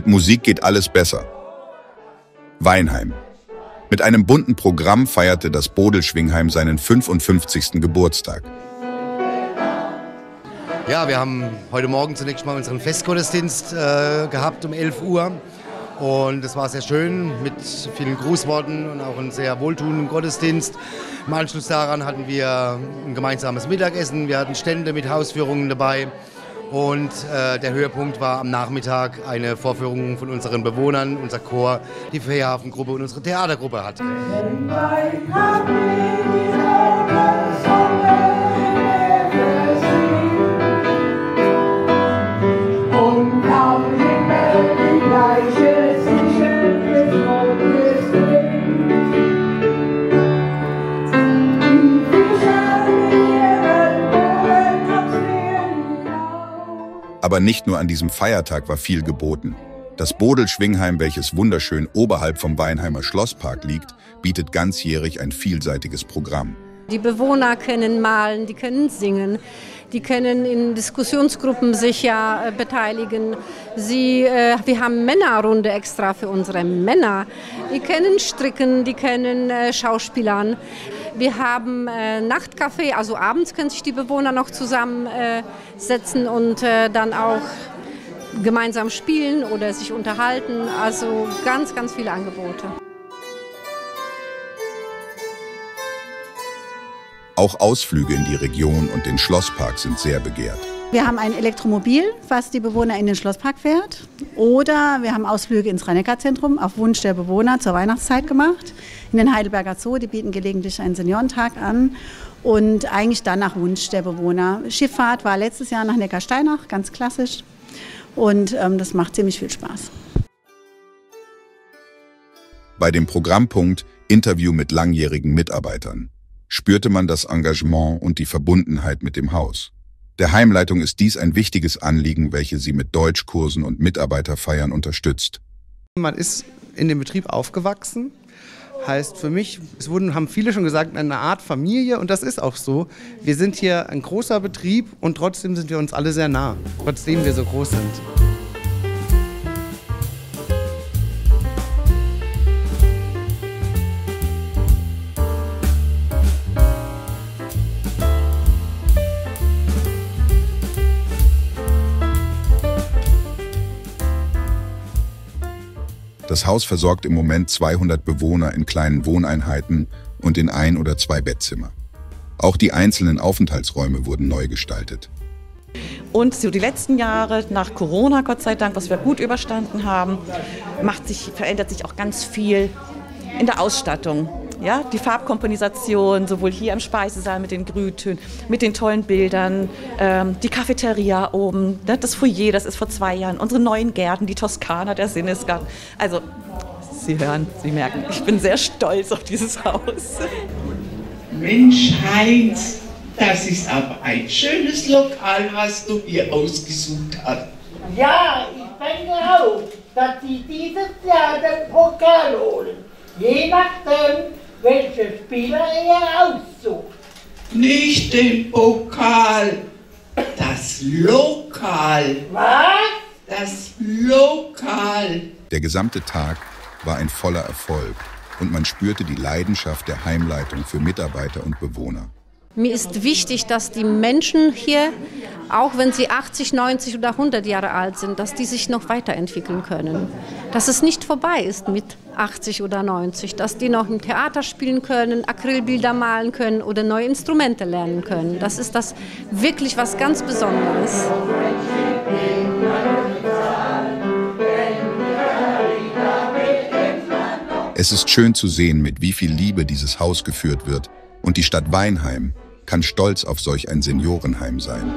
Mit Musik geht alles besser. Weinheim. Mit einem bunten Programm feierte das Bodelschwingheim seinen 55. Geburtstag. Ja, wir haben heute Morgen zunächst mal unseren Festgottesdienst äh, gehabt um 11 Uhr. Und es war sehr schön mit vielen Grußworten und auch einem sehr wohltuenden Gottesdienst. Im Anschluss daran hatten wir ein gemeinsames Mittagessen. Wir hatten Stände mit Hausführungen dabei. Und äh, der Höhepunkt war am Nachmittag eine Vorführung von unseren Bewohnern, unser Chor, die Fährhafengruppe und unsere Theatergruppe hat. Aber nicht nur an diesem Feiertag war viel geboten. Das Bodel-Schwingheim, welches wunderschön oberhalb vom Weinheimer Schlosspark liegt, bietet ganzjährig ein vielseitiges Programm. Die Bewohner können malen, die können singen, die können in Diskussionsgruppen sich ja äh, beteiligen. Sie, äh, wir haben Männerrunde extra für unsere Männer. Die können stricken, die können äh, schauspielern. Wir haben äh, Nachtcafé, also abends können sich die Bewohner noch zusammensetzen äh, und äh, dann auch gemeinsam spielen oder sich unterhalten. Also ganz, ganz viele Angebote. Auch Ausflüge in die Region und den Schlosspark sind sehr begehrt. Wir haben ein Elektromobil, was die Bewohner in den Schlosspark fährt. Oder wir haben Ausflüge ins rhein zentrum auf Wunsch der Bewohner zur Weihnachtszeit gemacht. In den Heidelberger Zoo, die bieten gelegentlich einen Seniorentag an. Und eigentlich dann nach Wunsch der Bewohner. Schifffahrt war letztes Jahr nach Neckarsteinach, ganz klassisch. Und ähm, das macht ziemlich viel Spaß. Bei dem Programmpunkt Interview mit langjährigen Mitarbeitern spürte man das Engagement und die Verbundenheit mit dem Haus. Der Heimleitung ist dies ein wichtiges Anliegen, welche sie mit Deutschkursen und Mitarbeiterfeiern unterstützt. Man ist in dem Betrieb aufgewachsen. Heißt für mich, es wurden, haben viele schon gesagt, eine Art Familie und das ist auch so. Wir sind hier ein großer Betrieb und trotzdem sind wir uns alle sehr nah, trotzdem wir so groß sind. Das Haus versorgt im Moment 200 Bewohner in kleinen Wohneinheiten und in ein oder zwei Bettzimmer. Auch die einzelnen Aufenthaltsräume wurden neu gestaltet. Und so die letzten Jahre nach Corona, Gott sei Dank, was wir gut überstanden haben, sich, verändert sich auch ganz viel in der Ausstattung. Ja, die Farbkomposition, sowohl hier im Speisesaal mit den Grüntönen, mit den tollen Bildern, ähm, die Cafeteria oben, ne, das Foyer, das ist vor zwei Jahren, unsere neuen Gärten, die Toskana, der Sinnesgarten. Also, Sie hören, Sie merken, ich bin sehr stolz auf dieses Haus. Mensch, Heinz, das ist aber ein schönes Lokal, was du hier ausgesucht hast. Ja, ich denke auch, dass Sie dieses Jahr den Pokal holen. Je nachdem, welche Spieler er aussucht. Nicht den Pokal, das Lokal. Was? Das Lokal. Der gesamte Tag war ein voller Erfolg und man spürte die Leidenschaft der Heimleitung für Mitarbeiter und Bewohner. Mir ist wichtig, dass die Menschen hier, auch wenn sie 80, 90 oder 100 Jahre alt sind, dass die sich noch weiterentwickeln können. Dass es nicht vorbei ist mit 80 oder 90, dass die noch im Theater spielen können, Acrylbilder malen können oder neue Instrumente lernen können. Das ist das wirklich was ganz Besonderes. Es ist schön zu sehen, mit wie viel Liebe dieses Haus geführt wird und die Stadt Weinheim kann stolz auf solch ein Seniorenheim sein.